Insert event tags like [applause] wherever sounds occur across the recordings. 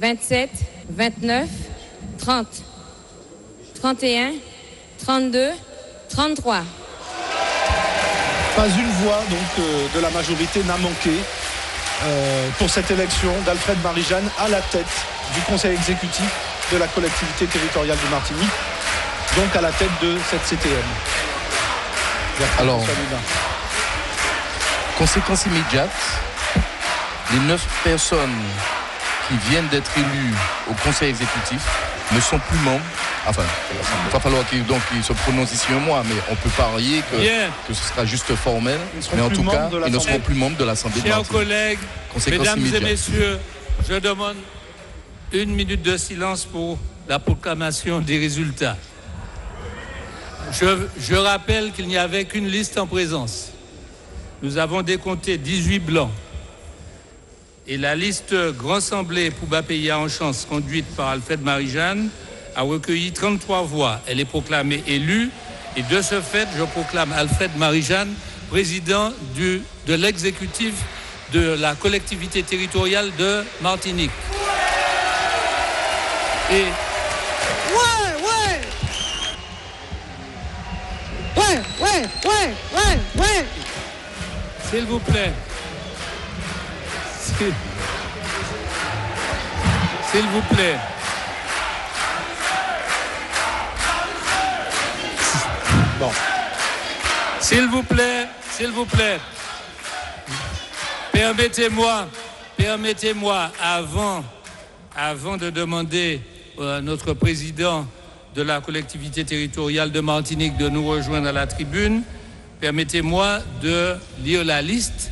27, 29, 30, 31, 32, 33. Pas une voix donc euh, de la majorité n'a manqué euh, pour cette élection d'Alfred Marie-Jeanne à la tête du conseil exécutif de la collectivité territoriale de Martinique, donc à la tête de cette CTM. Alors, conséquence immédiate, les neuf personnes qui viennent d'être élues au conseil exécutif ne sont plus membres. Enfin, il va falloir qu'ils se prononcent ici un mois, mais on peut parier que, que ce sera juste formel. Mais en tout cas, ils ne seront plus membres de l'Assemblée Chers collègues, mesdames et messieurs, je demande une minute de silence pour la proclamation des résultats. Je, je rappelle qu'il n'y avait qu'une liste en présence. Nous avons décompté 18 blancs. Et la liste Grand Assemblée Pouba-Pays en chance, conduite par Alfred Marie-Jeanne, a recueilli 33 voix. Elle est proclamée élue. Et de ce fait, je proclame Alfred Marie-Jeanne président du, de l'exécutif de la collectivité territoriale de Martinique. Et Ouais, ouais Ouais, ouais, ouais, ouais, ouais S'il vous plaît. S'il [laughs] s'il vous plaît. S'il vous plaît, s'il vous plaît. Permettez-moi, permettez-moi, avant, avant de demander à notre président de la collectivité territoriale de Martinique de nous rejoindre à la tribune, permettez-moi de lire la liste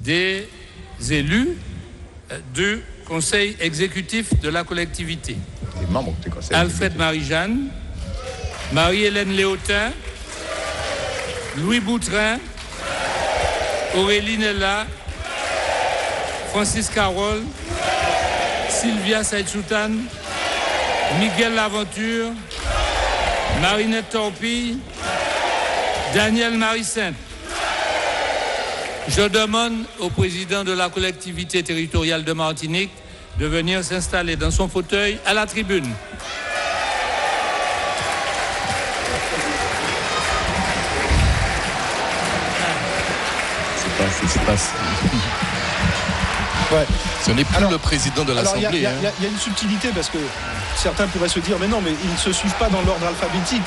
des élus euh, du conseil exécutif de la collectivité. Alfred Marie-Jeanne, Marie-Hélène Léotin, Louis Boutrin, Aurélie Nella, Francis Carole, Sylvia Saïd-Soutan, Miguel Laventure, Marinette Torpille, Daniel Marie-Sainte. Je demande au président de la collectivité territoriale de Martinique de venir s'installer dans son fauteuil à la tribune. C'est pas ce qui se passe. Ouais. Ce n'est plus Alors- le président de Alors, il y, l'Assemblée. hein. il y a- il y a une subtilité parce que certains pourraient se dire mais non mais ils ne se suivent pas dans l'ordre alphabétique.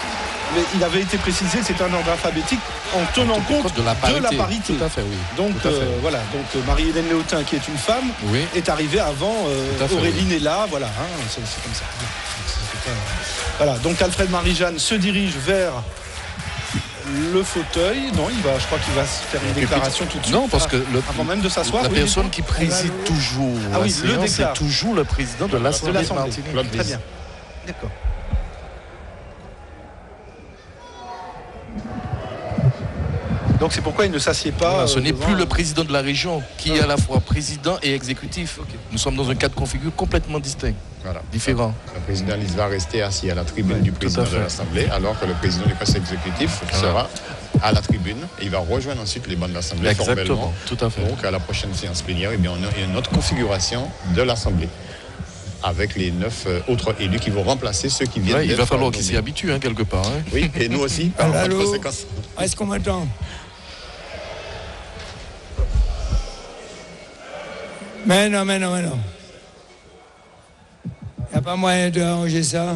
Mais il avait été précisé c'est un ordre alphabétique en tenant compte de la parité. parité. Tout à fait, oui. Donc Tout à fait. euh, voilà, donc euh, Marie-Hélène Léotin qui est une femme Oui. est arrivée avant euh, fait, Aurélie oui. Nella, voilà, hein, c'est comme ça. Voilà, donc Alfred Marie-Jeanne se dirige vers le fauteuil. Non, il va, je crois qu'il va se faire une déclaration tout de suite. Non, parce Ah, que le- avant même de s'asseoir. la oui, personne qui préside toujours Ah la oui, c'est toujours le président de l'Assemblée de, l'Assemblée. Martinique. Très bien. D'accord. Donc c'est pourquoi il ne s'assied pas. Voilà, ce euh, n'est plus le président de la région qui est à la fois président et exécutif. Nous sommes dans un cas de configure complètement distinct, Voilà. différent. Le président il va rester assis à la tribune du président de l'Assemblée, alors que le président du conseil exécutif sera à la tribune et il va rejoindre ensuite les bancs de l'Assemblée Exactement, formellement. tout à fait. Donc à la prochaine séance plénière, eh bien, on a une autre configuration de l'Assemblée avec les neuf euh, autres élus qui vont remplacer ceux qui viennent Ouais, il va falloir qu'il s'y nommés. habitue hein, quelque part. hein. Oui, et nous aussi, par conséquence. Est-ce qu'on m'entend? Mais non, mais non, mais non. Il n'y a pas moyen d'arranger ça.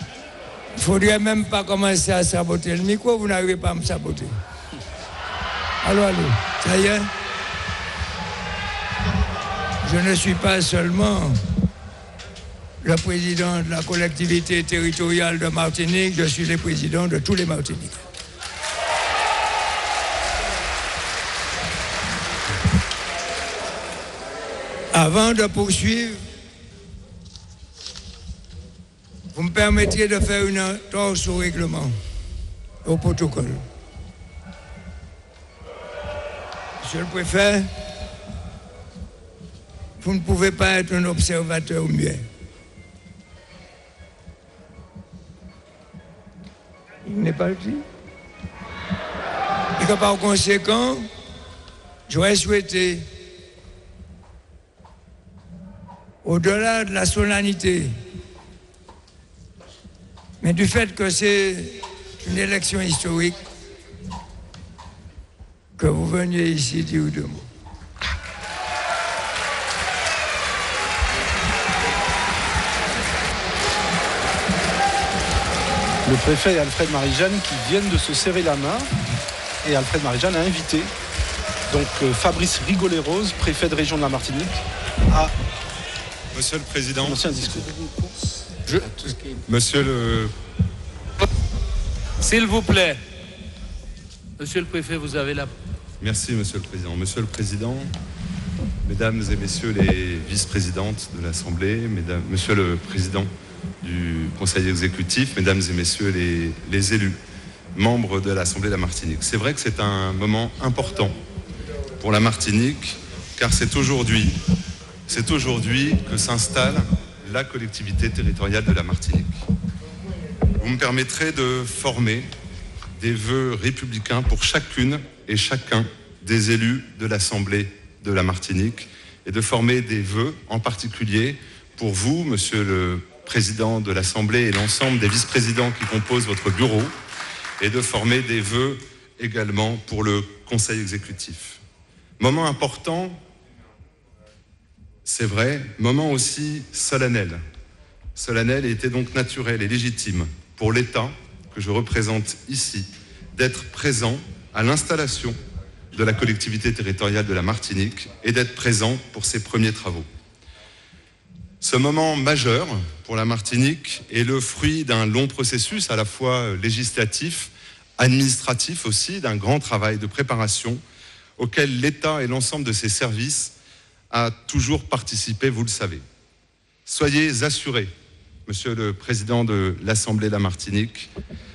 Il ne faudrait même pas commencer à saboter le micro, vous n'arrivez pas à me saboter. Allô, allô, ça y est? Je ne suis pas seulement le président de la collectivité territoriale de Martinique, je suis le président de tous les Martiniques. Avant de poursuivre, vous me permettriez de faire une entorse au règlement, au protocole. Monsieur le préfet, vous ne pouvez pas être un observateur muet. Il n'est pas dit. Et que par conséquent, j'aurais souhaité au-delà de la solennité, mais du fait que c'est une élection historique, que vous veniez ici dire deux mots. Le préfet et Alfred Marie-Jeanne qui viennent de se serrer la main. Et Alfred Marie-Jeanne a invité donc euh, Fabrice Rigolet-Rose, préfet de région de la Martinique, à Monsieur le Président, prononcer un discours. Monsieur le S'il vous plaît. Monsieur le préfet, vous avez la Merci, Monsieur le Président. Monsieur le Président, Mesdames et Messieurs les vice-présidentes de l'Assemblée, Mesdames, Monsieur le Président du Conseil exécutif, Mesdames et Messieurs les, les élus, membres de l'Assemblée de la Martinique. C'est vrai que c'est un moment important pour la Martinique, car c'est aujourd'hui, c'est aujourd'hui que s'installe la collectivité territoriale de la Martinique. Vous me permettrez de former des vœux républicains pour chacune et chacun des élus de l'Assemblée de la Martinique et de former des vœux en particulier pour vous, Monsieur le Président de l'Assemblée et l'ensemble des vice-présidents qui composent votre bureau et de former des vœux également pour le Conseil exécutif. Moment important, c'est vrai, moment aussi solennel. Solennel était donc naturel et légitime pour l'État que je représente ici d'être présent à l'installation de la collectivité territoriale de la Martinique et d'être présent pour ses premiers travaux. Ce moment majeur pour la Martinique est le fruit d'un long processus à la fois législatif, administratif aussi, d'un grand travail de préparation auquel l'État et l'ensemble de ses services a toujours participé, vous le savez. Soyez assurés, Monsieur le Président de l'Assemblée de la Martinique,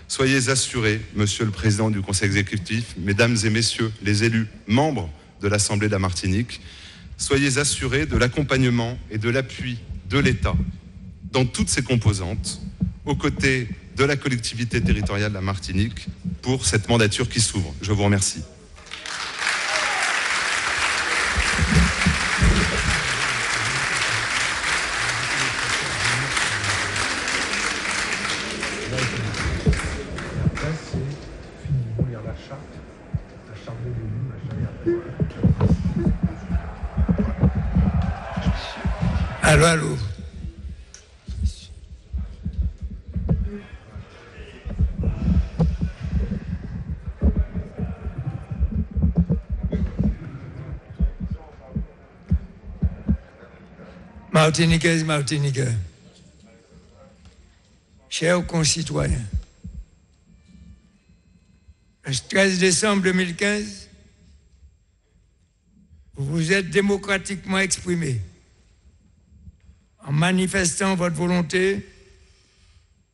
soyez assurés, Monsieur le Président du Conseil exécutif, Mesdames et Messieurs les élus membres de l'Assemblée de la Martinique, soyez assurés de l'accompagnement et de l'appui de l'État dans toutes ses composantes, aux côtés de la collectivité territoriale de la Martinique, pour cette mandature qui s'ouvre. Je vous remercie. Allô, allô. Chers concitoyens, le 13 décembre 2015, vous vous êtes démocratiquement exprimé en manifestant votre volonté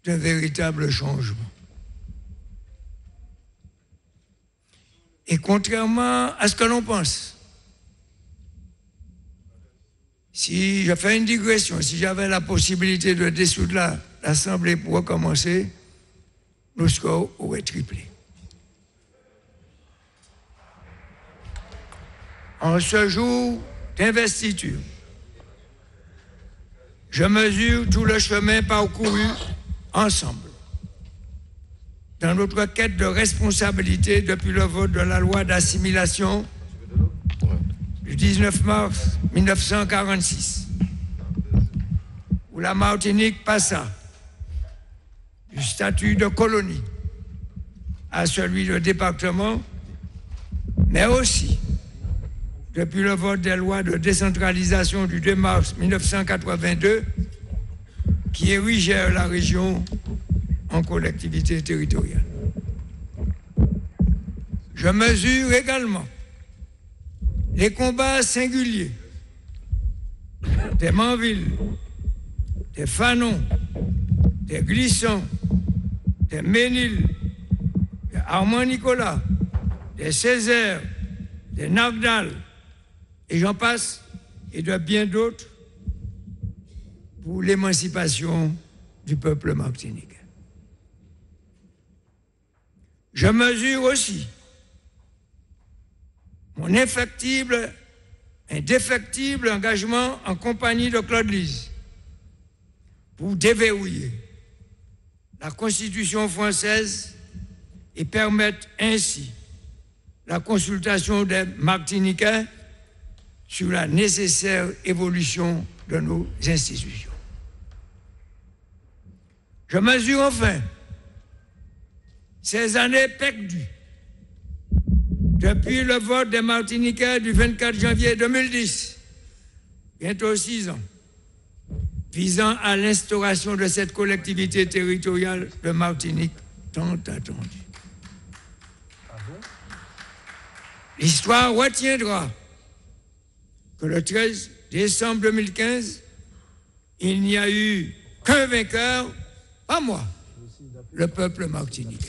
d'un véritable changement. Et contrairement à ce que l'on pense, si je fais une digression, si j'avais la possibilité de dissoudre la- l'Assemblée pour recommencer, nos scores auraient triplé. En ce jour d'investiture, je mesure tout le chemin parcouru ensemble. Dans notre quête de responsabilité depuis le vote de la loi d'assimilation du 19 mars 1946, où la Martinique passa du statut de colonie à celui de département, mais aussi depuis le vote des lois de décentralisation du 2 mars 1982 qui érigeait la région en collectivité territoriale. Je mesure également les combats singuliers des Manville, des Fanon, des Glissons, des Ménil, des Armand Nicolas, des Césaire, des Nagdal, et j'en passe, et de bien d'autres, pour l'émancipation du peuple martiniquais. Je mesure aussi mon infactible un défectible engagement en compagnie de Claude Lise pour déverrouiller la Constitution française et permettre ainsi la consultation des Martiniquais sur la nécessaire évolution de nos institutions. Je mesure enfin ces années perdues depuis le vote des Martiniquais du 24 janvier 2010, bientôt six ans, visant à l'instauration de cette collectivité territoriale de Martinique tant attendue. L'histoire retiendra que le 13 décembre 2015, il n'y a eu qu'un vainqueur, pas moi, le peuple martiniquais.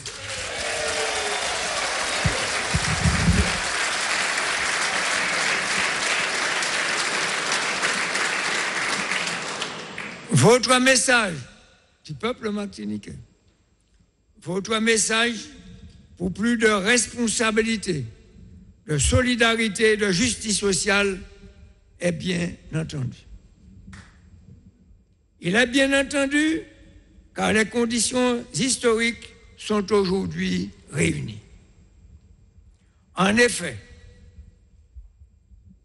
Votre message du peuple martiniquais, votre message pour plus de responsabilité, de solidarité, de justice sociale est bien entendu. Il est bien entendu car les conditions historiques sont aujourd'hui réunies. En effet,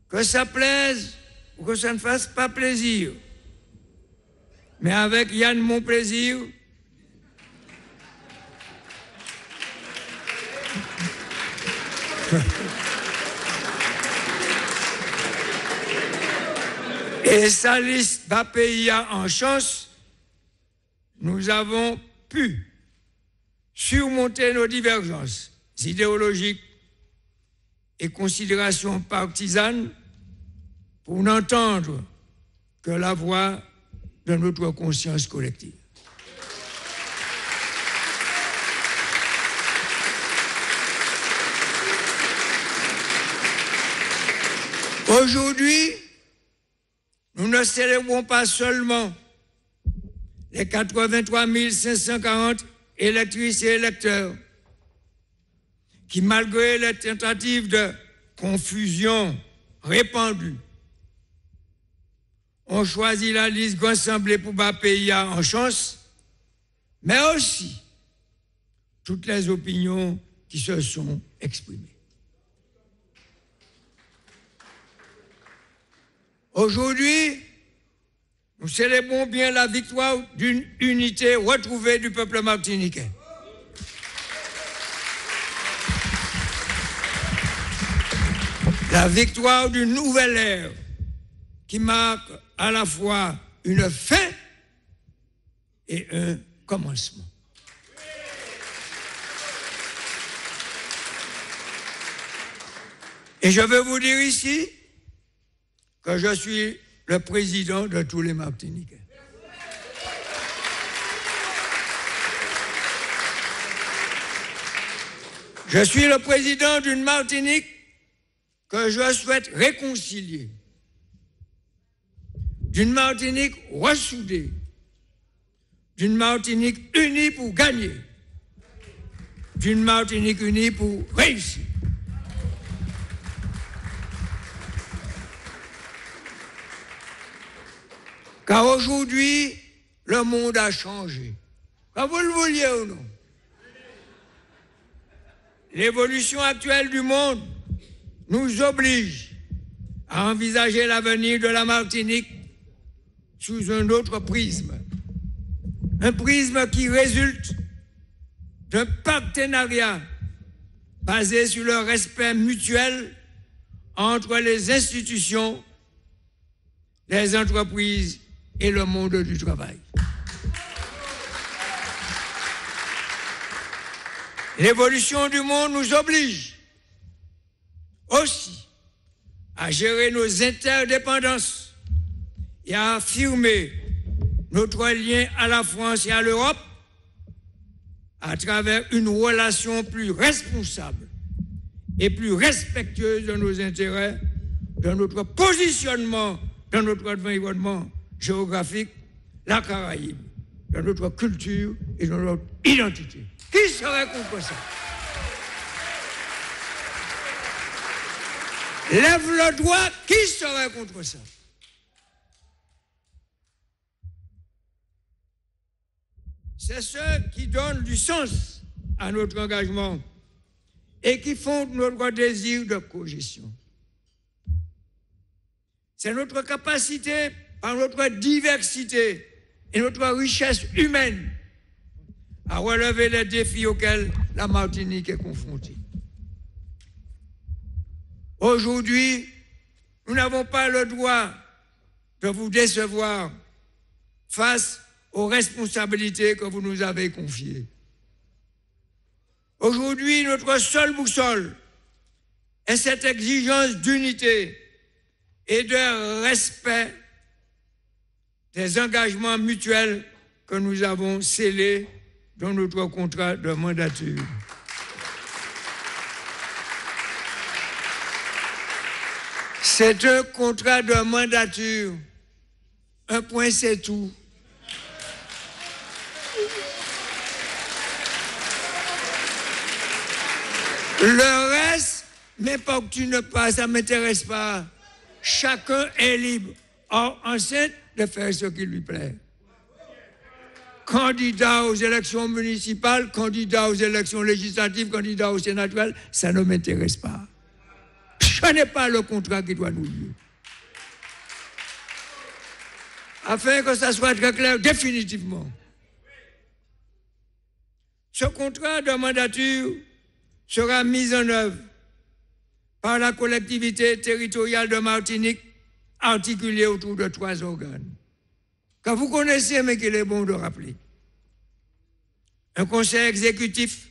que ça plaise ou que ça ne fasse pas plaisir, mais avec Yann Mon Plaisir, et sa liste en chance, nous avons pu surmonter nos divergences idéologiques et considérations partisanes pour n'entendre que la voix de notre conscience collective. Aujourd'hui, nous ne célébrons pas seulement les 83 540 électrices et électeurs qui, malgré les tentatives de confusion répandues, ont choisi la liste rassemblée pour PIA en chance, mais aussi toutes les opinions qui se sont exprimées. Aujourd'hui, nous célébrons bien la victoire d'une unité retrouvée du peuple martiniquais. La victoire d'une nouvelle ère qui marque à la fois une fin et un commencement. Et je veux vous dire ici que je suis le président de tous les Martiniquais. Je suis le président d'une Martinique que je souhaite réconcilier, d'une Martinique ressoudée, d'une Martinique unie pour gagner, d'une Martinique unie pour réussir. Car aujourd'hui, le monde a changé. Quand vous le vouliez ou non. L'évolution actuelle du monde nous oblige à envisager l'avenir de la Martinique sous un autre prisme. Un prisme qui résulte d'un partenariat basé sur le respect mutuel entre les institutions, les entreprises et le monde du travail. L'évolution du monde nous oblige aussi à gérer nos interdépendances et à affirmer notre lien à la France et à l'Europe à travers une relation plus responsable et plus respectueuse de nos intérêts, de notre positionnement dans notre environnement géographique, la Caraïbe, de notre culture et de notre identité. Qui serait contre ça? Lève le doigt, qui serait contre ça? C'est ceux qui donnent du sens à notre engagement et qui fondent notre désir de cogestion. C'est notre capacité, par notre diversité et notre richesse humaine, à relever les défis auxquels la Martinique est confrontée. Aujourd'hui, nous n'avons pas le droit de vous décevoir face aux responsabilités que vous nous avez confiées. Aujourd'hui, notre seule boussole est cette exigence d'unité et de respect des engagements mutuels que nous avons scellés dans notre contrat de mandature. C'est un contrat de mandature. Un point, c'est tout. Le reste, ne pas, ça ne m'intéresse pas. Chacun est libre, en enceinte, de faire ce qui lui plaît. Candidat aux élections municipales, candidat aux élections législatives, candidat au sénatorial, ça ne m'intéresse pas. Ce n'est pas le contrat qui doit nous lier. Afin que ça soit très clair définitivement. Ce contrat de mandature sera mise en œuvre par la collectivité territoriale de Martinique articulée autour de trois organes. Que vous connaissez, mais qu'il est bon de rappeler. Un conseil exécutif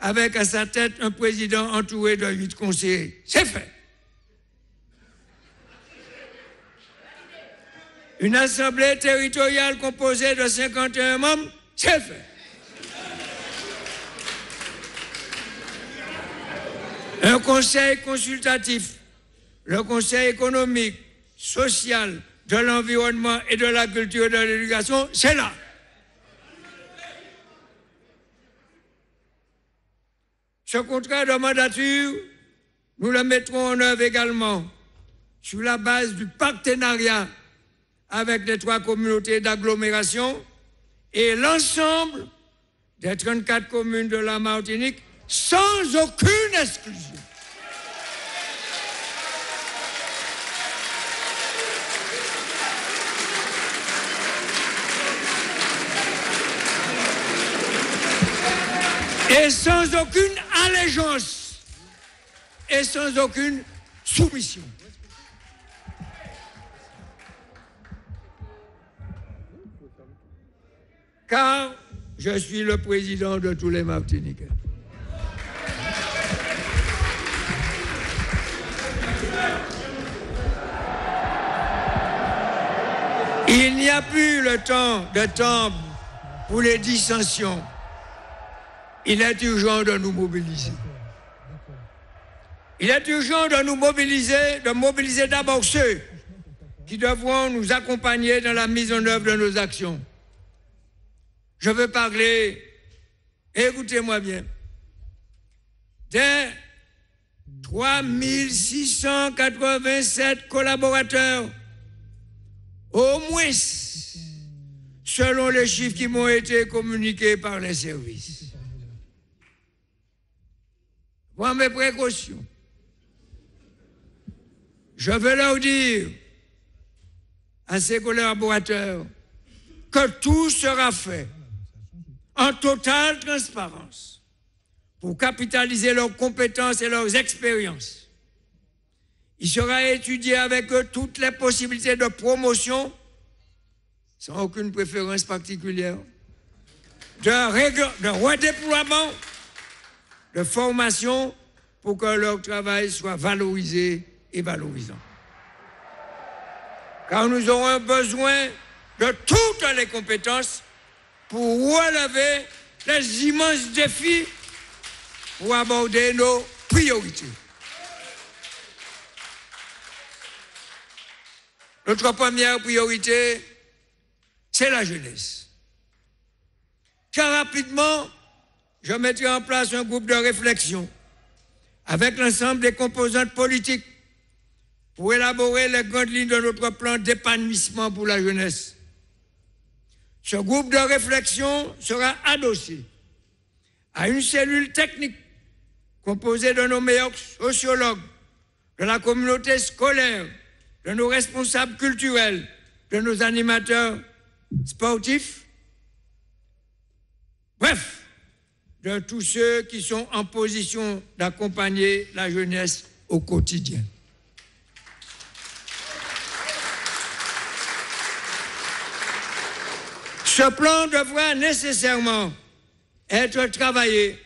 avec à sa tête un président entouré de huit conseillers. C'est fait. Une assemblée territoriale composée de 51 membres, c'est fait. Un conseil consultatif, le conseil économique, social, de l'environnement et de la culture et de l'éducation, c'est là. Ce contrat de mandature, nous le mettrons en œuvre également sur la base du partenariat avec les trois communautés d'agglomération et l'ensemble des 34 communes de la Martinique sans aucune exclusion. Et sans aucune allégeance et sans aucune soumission. Car je suis le président de tous les Martiniquais. Il n'y a plus le temps de temps pour les dissensions. Il est urgent de nous mobiliser. Il est urgent de nous mobiliser, de mobiliser d'abord ceux qui devront nous accompagner dans la mise en œuvre de nos actions. Je veux parler, écoutez-moi bien, des 3687 collaborateurs au moins, selon les chiffres qui m'ont été communiqués par les services. Pour mes précautions, je veux leur dire à ces collaborateurs que tout sera fait en totale transparence pour capitaliser leurs compétences et leurs expériences. Il sera étudié avec eux toutes les possibilités de promotion, sans aucune préférence particulière, de, de redéploiement, de formation pour que leur travail soit valorisé et valorisant. Car nous aurons besoin de toutes les compétences pour relever les immenses défis pour aborder nos priorités. Notre première priorité, c'est la jeunesse. Très rapidement, je mettrai en place un groupe de réflexion avec l'ensemble des composantes politiques pour élaborer les grandes lignes de notre plan d'épanouissement pour la jeunesse. Ce groupe de réflexion sera adossé à une cellule technique composée de nos meilleurs sociologues, de la communauté scolaire, de nos responsables culturels, de nos animateurs sportifs, bref, de tous ceux qui sont en position d'accompagner la jeunesse au quotidien. Ce plan devra nécessairement être travaillé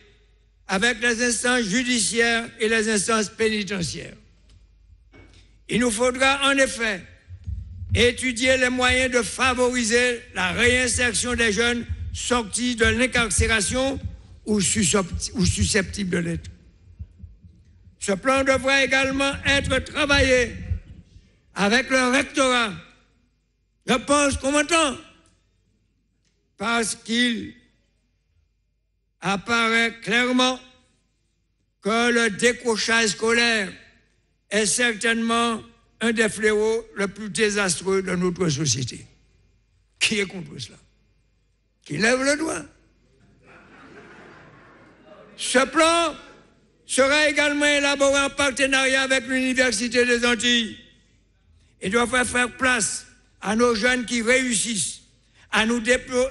avec les instances judiciaires et les instances pénitentiaires. Il nous faudra en effet étudier les moyens de favoriser la réinsertion des jeunes sortis de l'incarcération ou susceptibles de l'être. Ce plan devra également être travaillé avec le rectorat. Je pense qu'on m'entend parce qu'il apparaît clairement que le décrochage scolaire est certainement un des fléaux les plus désastreux de notre société. Qui est contre cela? Qui lève le doigt? Ce plan sera également élaboré en partenariat avec l'Université des Antilles et doit faire, place à nos jeunes qui réussissent, à nous,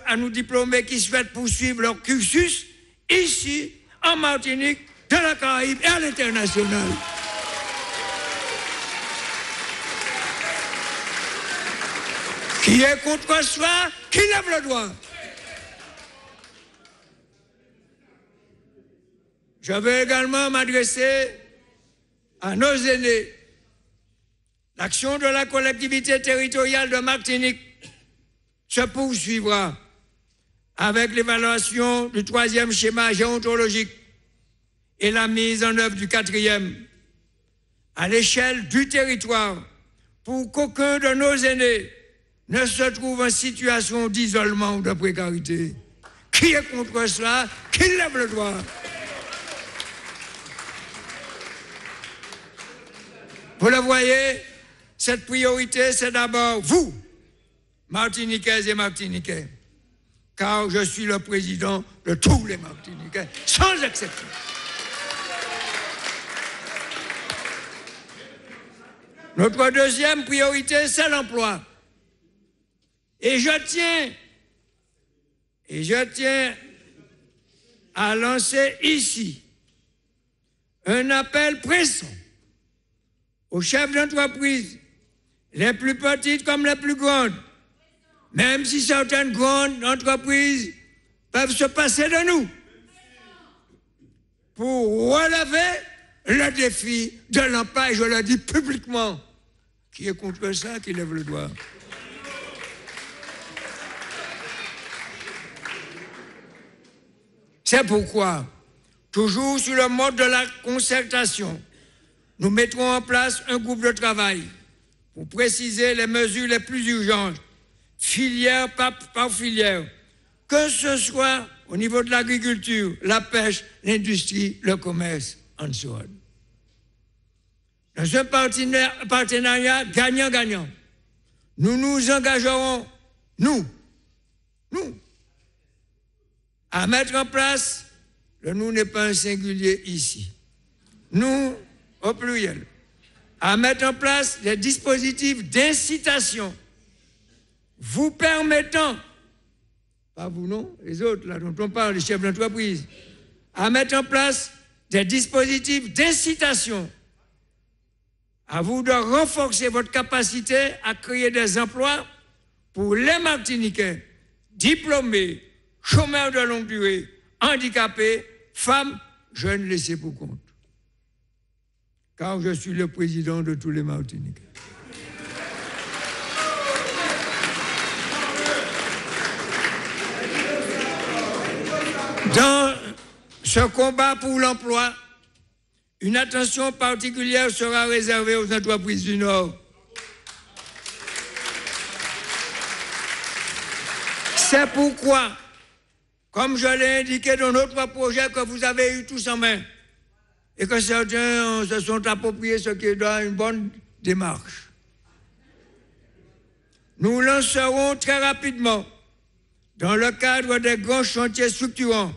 à nous diplômer qui souhaitent poursuivre leur cursus ici, en Martinique, dans la Caraïbe et à l'international. Qui est contre soi, qui lève le doigt. Je vais également m'adresser à nos aînés. L'action de la collectivité territoriale de Martinique se poursuivra avec l'évaluation du troisième schéma géontologique et la mise en œuvre du quatrième à l'échelle du territoire pour qu'aucun de nos aînés ne se trouve en situation d'isolement ou de précarité. Qui est contre cela? Qui lève le doigt? Vous le voyez, cette priorité, c'est d'abord vous, Martiniquais et Martiniquais, car je suis le président de tous les Martiniquais, sans exception. Notre deuxième priorité, c'est l'emploi. Et je tiens, et je tiens à lancer ici un appel pressant aux chefs d'entreprise, les plus petites comme les plus grandes, même si certaines grandes entreprises peuvent se passer de nous, pour relever le défi de l'emploi, je le dis publiquement. Qui est contre ça, qui lève le doigt. C'est pourquoi, toujours sur le mode de la concertation, nous mettrons en place un groupe de travail pour préciser les mesures les plus urgentes, filière par, filière, que ce soit au niveau de l'agriculture, la pêche, l'industrie, le commerce, en so Dans un partenariat gagnant-gagnant, nous nous engagerons, nous, nous, à mettre en place, le nous n'est pas un singulier ici, nous au pluriel, à mettre en place des dispositifs d'incitation vous permettant, pas vous non, les autres là dont on parle, les chefs d'entreprise, à mettre en place des dispositifs d'incitation à vous de renforcer votre capacité à créer des emplois pour les Martiniquais diplômés, chômeurs de longue durée, handicapés, femmes, jeunes laissés pour compte. Car je suis le président de tous les Martiniquais. Dans ce combat pour l'emploi, une attention particulière sera réservée aux entreprises du Nord. C'est pourquoi comme je l'ai indiqué dans notre projet que vous avez eu tous en main, et que certains se sont appropriés ce qui est dans une bonne démarche. Nous lancerons très rapidement, dans le cadre des grands chantiers structurants,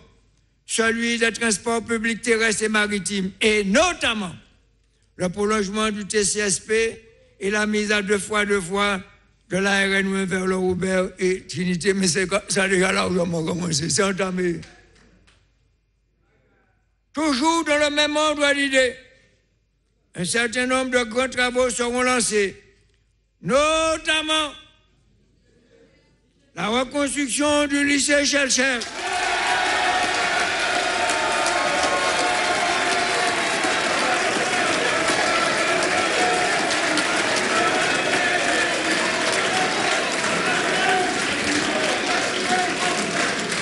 celui des transports publics terrestres et maritimes, et notamment le prolongement du TCSP et la mise à deux fois deux fois de la RN vers le Robert et Trinité, mais ça a déjà largement commencé, c'est entamé. Toujours dans le même ordre d'idée, un certain nombre de grands travaux seront lancés, notamment la reconstruction du lycée Chelcher.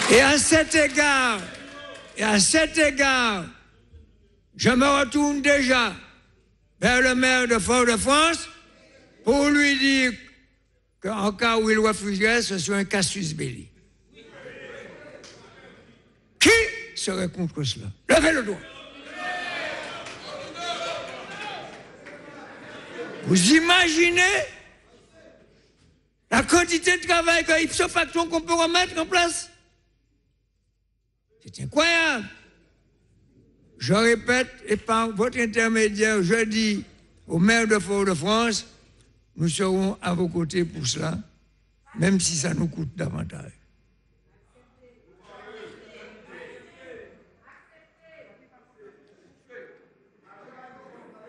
Et à cet égard, et à cet égard, je me retourne déjà vers le maire de Fort-de-France pour lui dire qu'en cas où il refuserait, ce serait un casus belli. Qui serait contre cela? Levez le doigt. Vous imaginez la quantité de travail que facto qu'on peut remettre en place? C'est incroyable. Je répète, et par votre intermédiaire, je dis au maire de Fort-de-France, nous serons à vos côtés pour cela, même si ça nous coûte davantage.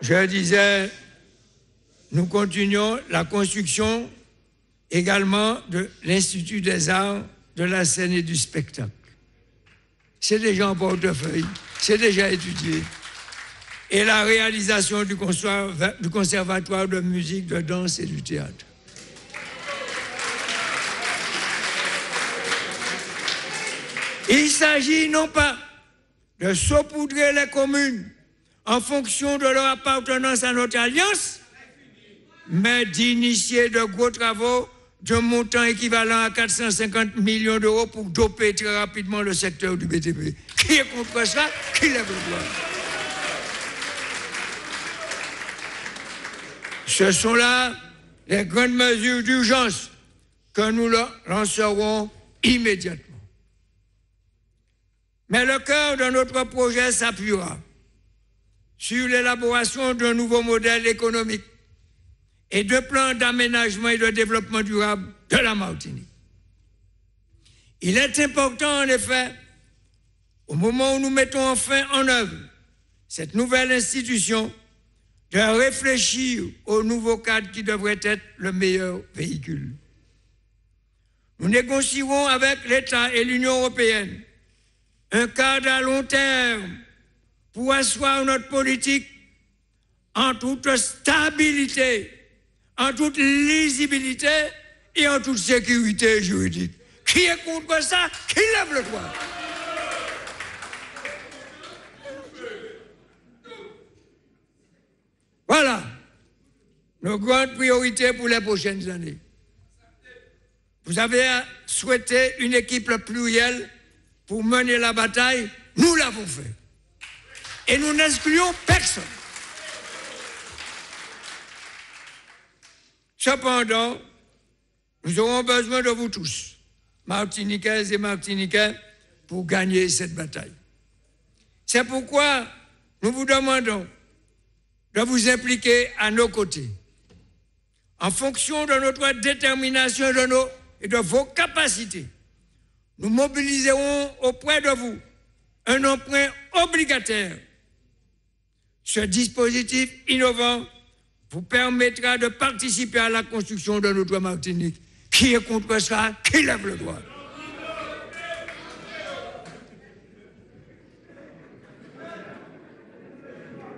Je disais, nous continuons la construction également de l'Institut des arts de la scène et du spectacle. C'est déjà en portefeuille, c'est déjà étudié. Et la réalisation du conservatoire de musique, de danse et du théâtre. Il s'agit non pas de saupoudrer les communes en fonction de leur appartenance à notre alliance, mais d'initier de gros travaux d'un montant équivalent à 450 millions d'euros pour doper très rapidement le secteur du BTP. Qui est contre ça Qui lève le doigt? Ce sont là les grandes mesures d'urgence que nous lancerons immédiatement. Mais le cœur de notre projet s'appuiera sur l'élaboration d'un nouveau modèle économique et de plans d'aménagement et de développement durable de la Martinique. Il est important, en effet, au moment où nous mettons enfin en œuvre cette nouvelle institution, de réfléchir au nouveau cadre qui devrait être le meilleur véhicule. Nous négocierons avec l'État et l'Union européenne un cadre à long terme pour asseoir notre politique en toute stabilité, en toute lisibilité et en toute sécurité juridique. Qui est contre ça? Qui lève le doigt? Voilà nos grandes priorités pour les prochaines années. Vous avez souhaité une équipe plurielle pour mener la bataille. Nous l'avons fait. Et nous n'excluons personne. Cependant, nous aurons besoin de vous tous, Martiniquaises et Martiniquais, pour gagner cette bataille. C'est pourquoi nous vous demandons de vous impliquer à nos côtés. En fonction de notre détermination et de, vos capacités, nous mobiliserons auprès de vous un emprunt obligataire. Ce dispositif innovant vous permettra de participer à la construction de notre Martinique. Qui est contre ça Qui lève le doigt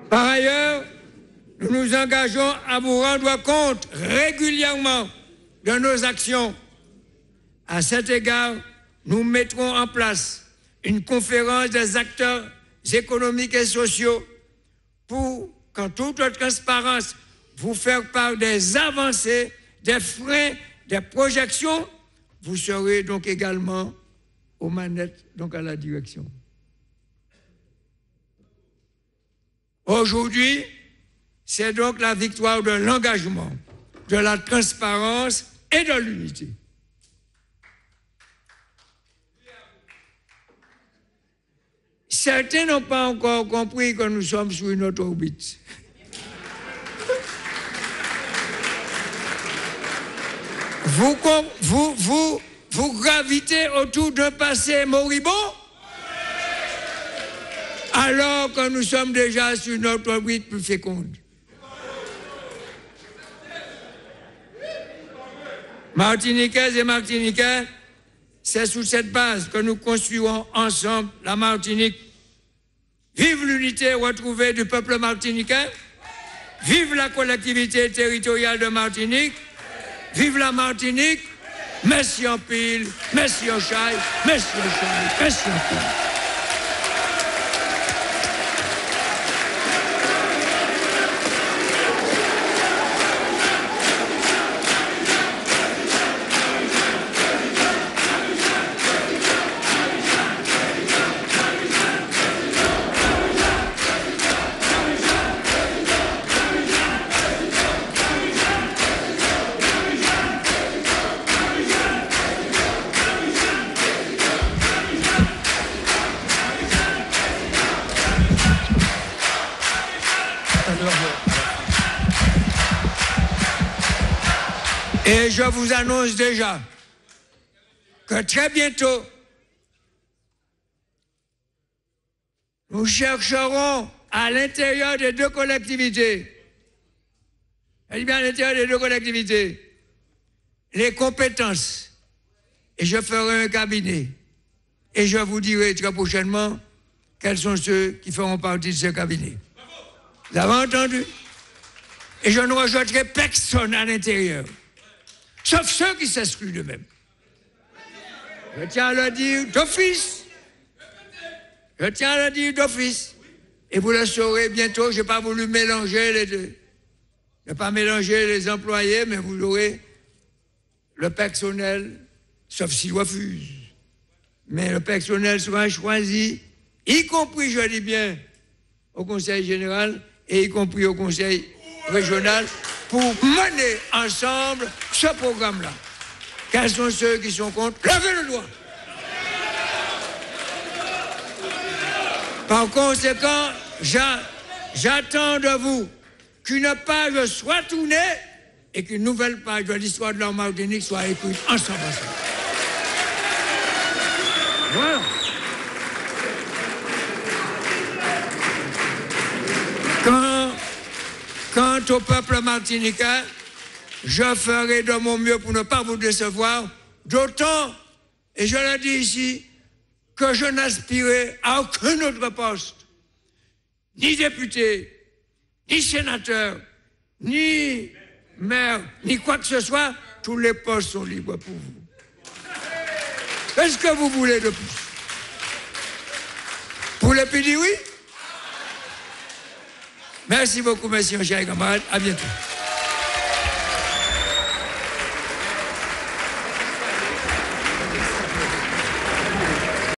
Par ailleurs, nous nous engageons à vous rendre compte régulièrement de nos actions. À cet égard, nous mettrons en place une conférence des acteurs économiques et sociaux pour, qu'en toute transparence, vous faire part des avancées, des freins, des projections. Vous serez donc également aux manettes, donc à la direction. Aujourd'hui, c'est donc la victoire de l'engagement, de la transparence et de l'unité. Certains n'ont pas encore compris que nous sommes sur une autre orbite. Vous, gravitez autour d'un passé moribond alors que nous sommes déjà sur notre orbite plus féconde. Martiniquais et Martiniquais, c'est sous cette base que nous construirons ensemble la Martinique. Vive l'unité retrouvée du peuple martiniquais. Vive la collectivité territoriale de Martinique. Vive la Martinique. Merci en pile, merci en chai, merci en pile. Et je vous annonce déjà que très bientôt, nous chercherons à l'intérieur des deux collectivités, bien à l'intérieur des deux collectivités, les compétences. Et je ferai un cabinet. Et je vous dirai très prochainement quels sont ceux qui feront partie de ce cabinet. Vous avez entendu? Et je ne rejetterai personne à l'intérieur sauf ceux qui s'excluent d'eux-mêmes. Je tiens à le dire d'office. Je tiens à le dire d'office. Et vous le saurez bientôt, je n'ai pas voulu mélanger les deux. N'ai pas mélanger les employés, mais vous aurez le personnel, sauf s'il refuse. Mais le personnel sera choisi, y compris, je dis bien, au Conseil général et y compris au Conseil régional, pour mener ensemble ce programme-là. Quels sont ceux qui sont contre? Levez le doigt. Par conséquent, j'attends de vous qu'une page soit tournée et qu'une nouvelle page de l'histoire de la Martinique soit écrite ensemble. Voilà. Quant au peuple martiniquais, je ferai de mon mieux pour ne pas vous décevoir, d'autant, et je l'ai dit ici, que je n'aspirais à aucun autre poste, ni député, ni sénateur, ni maire, ni quoi que ce soit, tous les postes sont libres pour vous. Qu'est-ce que vous voulez de plus? Pour le PD, oui? Merci beaucoup, messieurs, camarades. À bientôt.